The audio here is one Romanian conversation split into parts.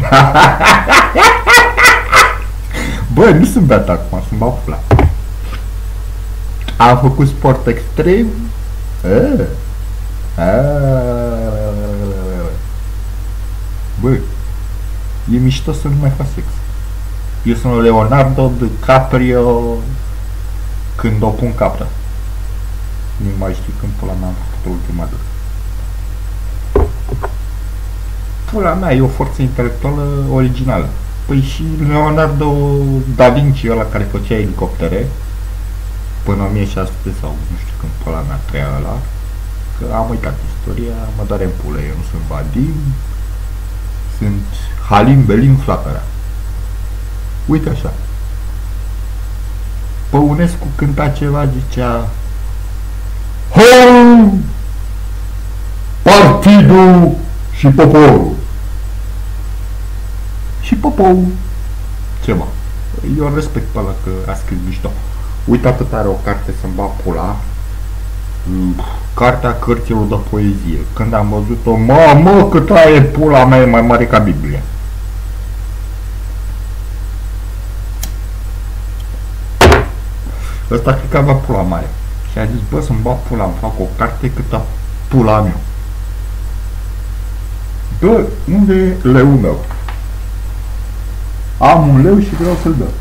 Bă, nu sunt beat acum, sunt bafla. Am făcut sport extrem. A. A. Bă, e mișto să nu mai fac sex. Eu sunt Leonardo DiCaprio când o pun capra. Nu mai știu când pula mea am făcut ultima dată. Pula mea e o forță intelectuală originală. Păi și Leonardo da Vinci, ăla care făcea elicoptere, până 1600 sau nu știu când pula mea trăia ăla, că am uitat istoria, mă doare în pulă, eu nu sunt Vadim, sunt Halim Belin Flacăra. Uite așa. Păunescu cânta ceva, zicea Ho! Partidul și poporul. Și poporul. Ceva. Eu respect pe ăla că a scris mișto. Uite atât are o carte să-mi bag pula. Cartea cărților de poezie. Când am văzut-o, mă, mă, cât e pula mea e mai mare ca Biblia. Ăsta cred că avea pula mare. Și a zis, bă, să-mi bag pula, îmi fac o carte cât a pula mea. Bă, unde e leul meu? Am un leu și vreau să-l dau.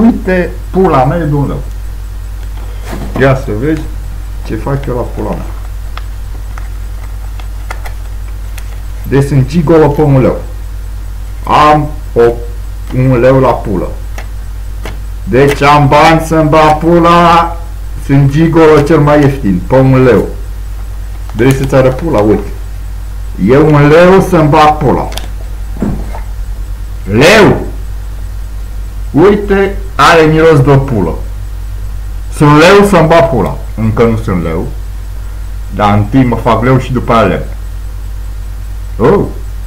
Uite, pula mea e de un leu. Ia să vezi ce fac eu la pula mea. Deci sunt gigolo pe un leu. Am o, un leu la pulă. Deci am bani să-mi ba pula, sunt gigolo cel mai ieftin, pe un leu. Vrei să-ți ară pula? Uite. E un leu să-mi bag pula. Leu! Uite, are miros de o pulă. Sunt leu să-mi bag pula. Încă nu sunt leu. Dar întâi mă fac leu și după aia leu. Oh,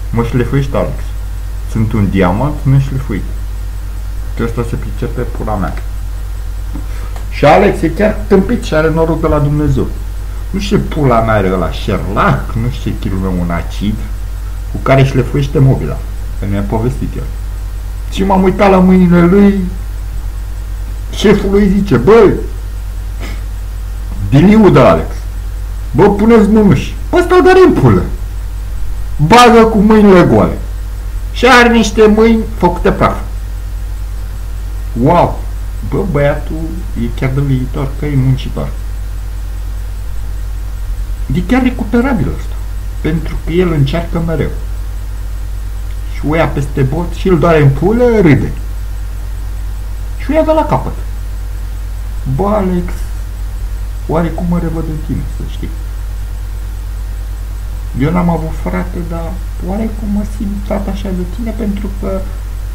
mă șlefuiești, Alex. Sunt un diamant neșlefuit. Că ăsta se pricepe pula mea. Și Alex e chiar tâmpit și are noroc de la Dumnezeu. Nu știu ce pula mea are ăla, Sherlock, nu știu ce chilul meu, un acid, cu care șlefuiește mobila. Că mi-a povestit el. Și m-am uitat la mâinile lui, șeful lui zice, băi, diliu de Alex, bă, puneți mânuși, ăsta dar în pulă. Bagă cu mâinile goale. Și are niște mâini făcute praf. Wow! Bă, băiatul e chiar de viitor, că e muncitor. E chiar recuperabil ăsta. Pentru că el încearcă mereu. Și o ia peste bot și îl doare în pulă, râde. Și o ia de la capăt. Bă, Alex, oare cum mă revăd în tine, să știi? Eu n-am avut frate, dar oare cum mă simt tot așa de tine pentru că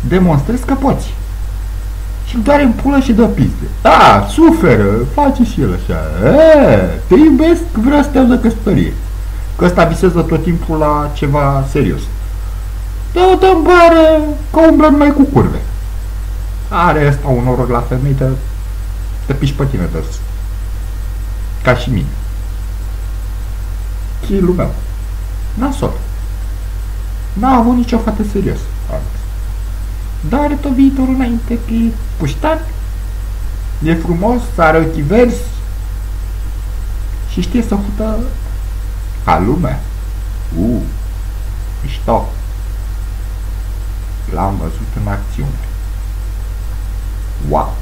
demonstrezi că poți. Și doar în pulă și dă piste. Da, suferă, face și el așa. E, te iubesc, vreau să te de căsătorie. Că ăsta visează tot timpul la ceva serios. Da, dă bară, că umblă mai cu curve. Are ăsta un noroc la femei, te, te piși pe tine de Ca și mine. Chilul meu. Nasol. N-a avut nicio fată serios. Dar are tot viitorul înainte, că e puștan, e frumos, are ochii verzi și știe să fută ca lumea. Uh, mișto. L-am văzut în acțiune. Wow!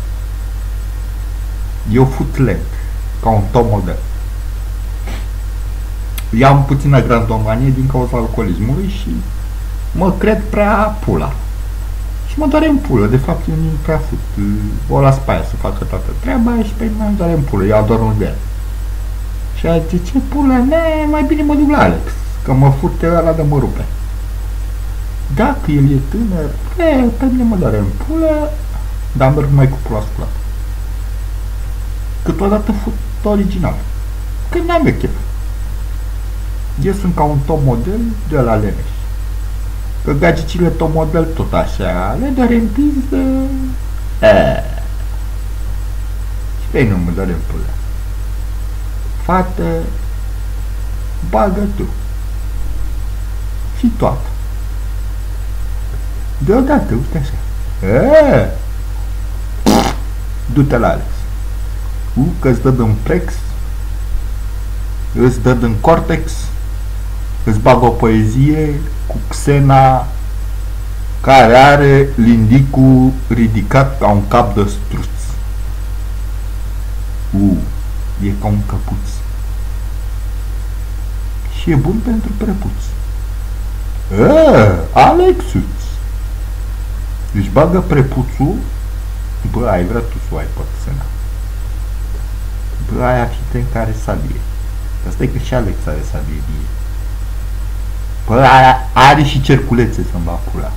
Eu fut lent, ca un top model. Eu am puțină grandomanie din cauza alcoolismului și mă cred prea pula. Și mă doare în pulă, de fapt eu nu prea fut. O las pe aia să facă toată treaba și pe mine îmi doare în pulă, eu ador lângă el. Și a zis, ce pulă mea, mai bine mă duc la Alex, că mă fute ăla de mă rupe. Dacă el e tânăr, e, pe mine mă doare în pulă, dar merg mai cu pula sculat. Câteodată fut original. Când n-am eu chef. Eu sunt ca un top model de la Leneș. Că gagicile top model tot așa, le doare în pizdă. E. Și pe nu mă doare în pulă. Fată, bagă tu. Și toată. Deodată, uite așa. E, du-te la Alex. U, că îți dă din plex, îți dă din cortex, îți bag o poezie cu Xena care are lindicul ridicat ca un cap de struț. U, e ca un căpuț. Și e bun pentru prepuț. E, Alexuț! Își bagă prepuțul, bă, ai vrea tu să o ai pe Xena. Bă, aia fi care sabie. Asta e că și Alex are sabie bine. Bă, aia are și cerculețe să-mi va pula.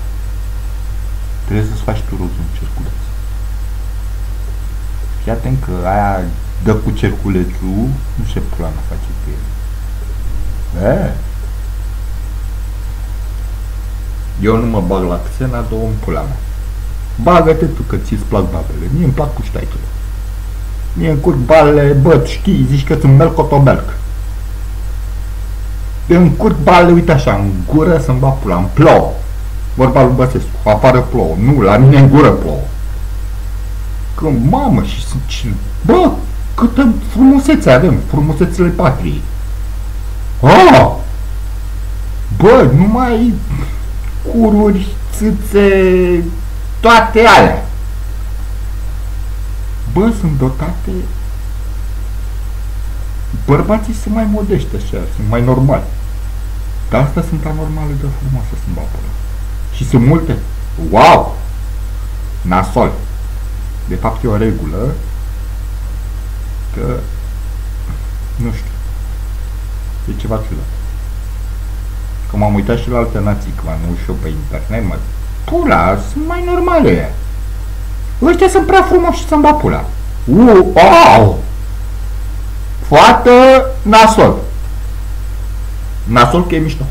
Trebuie să-ți faci tu rost un cerculeț. Fii atent că aia dă cu cerculețul, nu se pula nu face pe el. E? Eu nu mă bag la Xena, două în pula mea. Bagă-te tu că ți-ți plac babele. Mie îmi plac cu ștaichele. Mie încurc balele, bă, știi, zici că sunt melc cotomelc. Eu încurc balele, uite așa, în gură să-mi bag pula, în plouă. Vorba lui Băsescu, afară plouă. Nu, la mine în gură plouă. Că, mamă, și sunt, și, bă, câtă frumusețe avem, frumusețele patriei. Ah! Bă, numai cururi, țâțe, toate alea. Bă, sunt dotate Bărbații sunt mai modești așa, sunt mai normali. Dar astea sunt anormale de frumoase, sunt bapăre. Și sunt multe. Wow! Nasol. De fapt e o regulă că nu știu. E ceva ciudat. Că m-am uitat și la alte nații, că m-am și eu pe internet, mă, pula, sunt mai normale ea. Ăștia sunt prea frumoși și să-mi bat pula. Wow! Foată nasol. Nasol că e mișto.